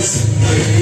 Send